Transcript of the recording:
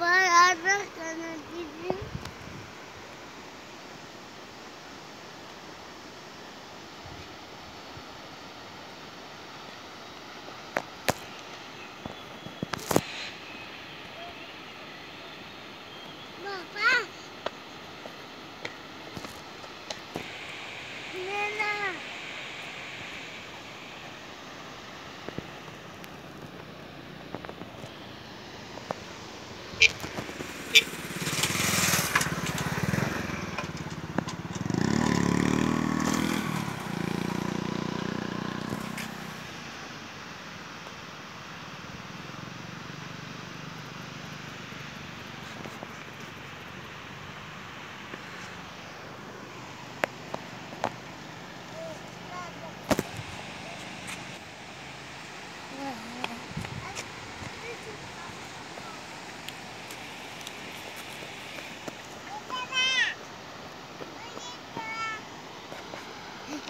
I'm not gonna give you.